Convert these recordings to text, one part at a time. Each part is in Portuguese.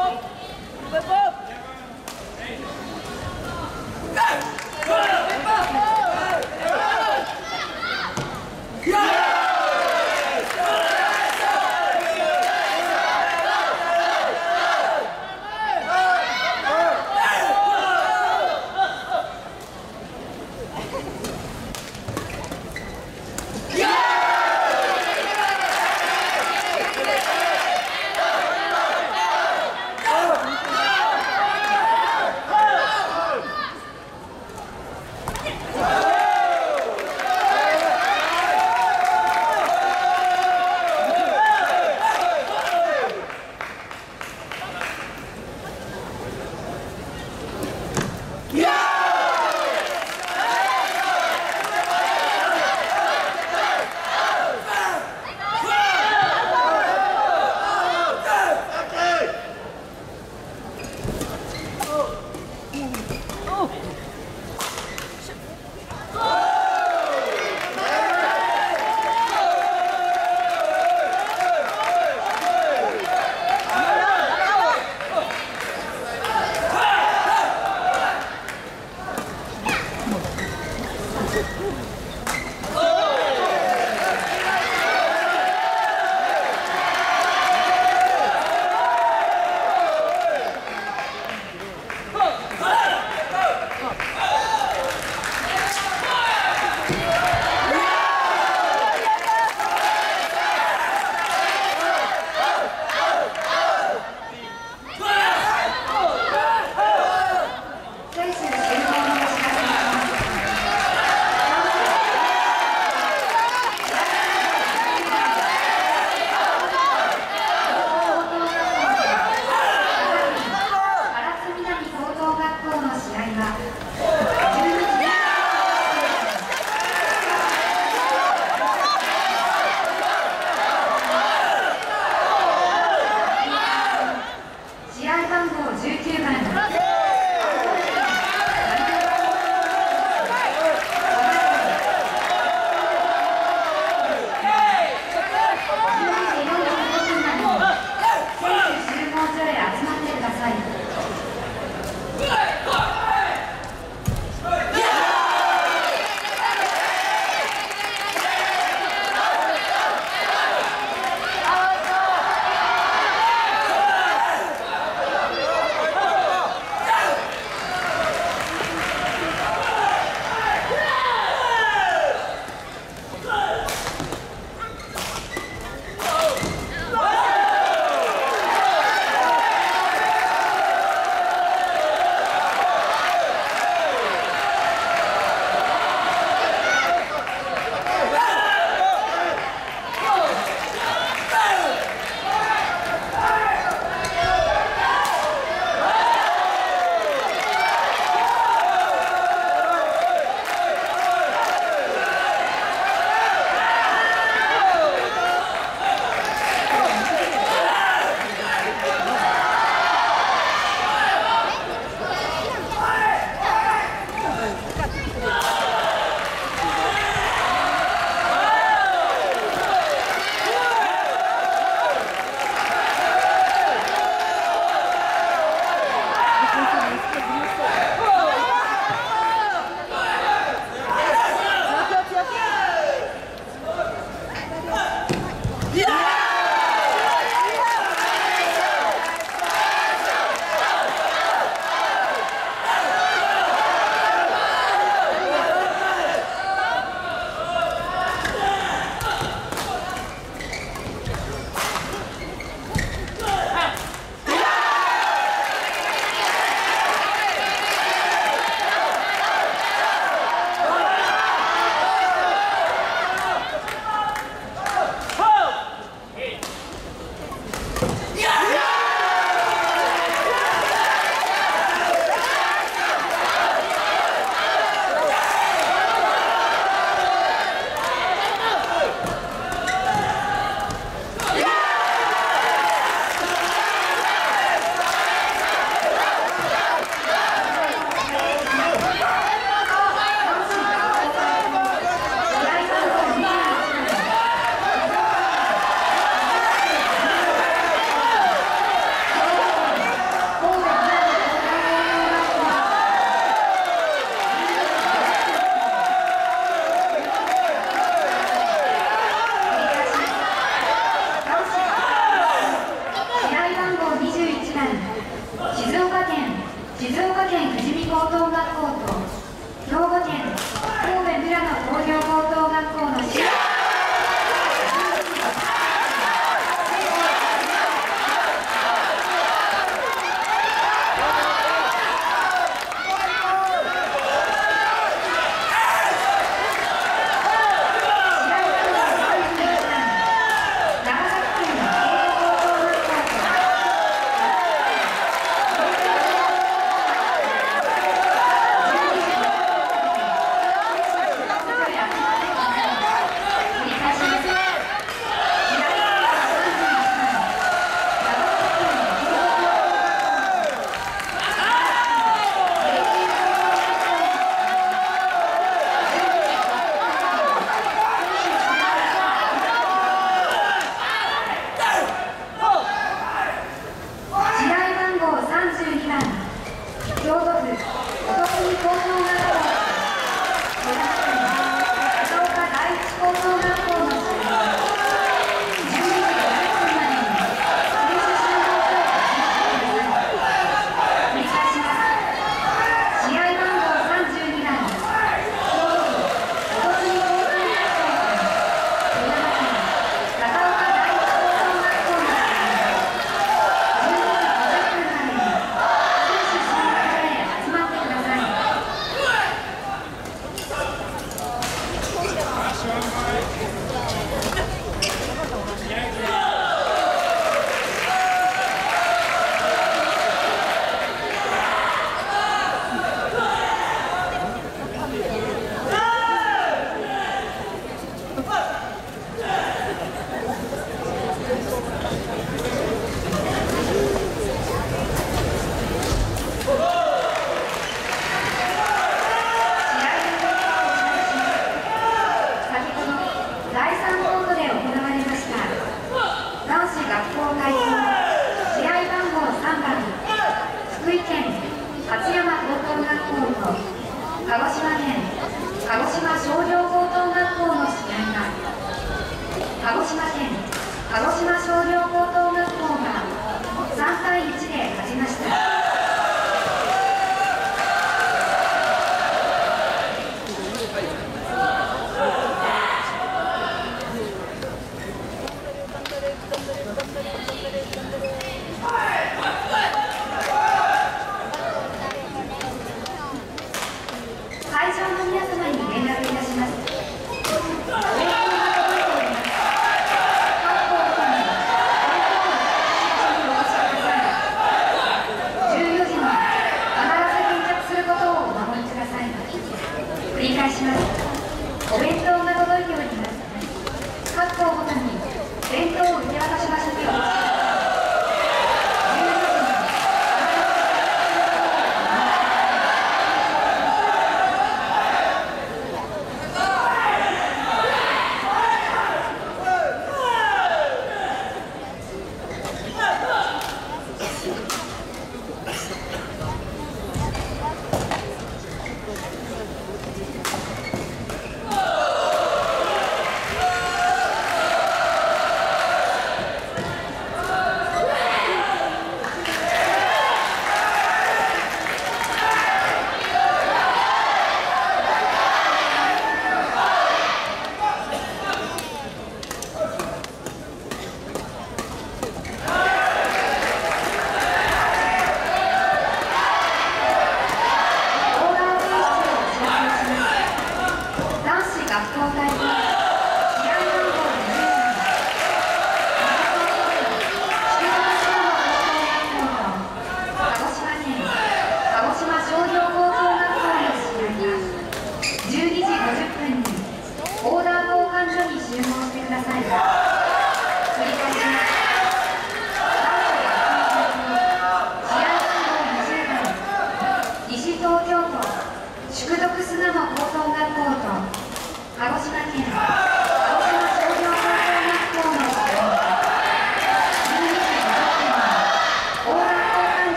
Bebou! Bebou!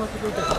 como é que eu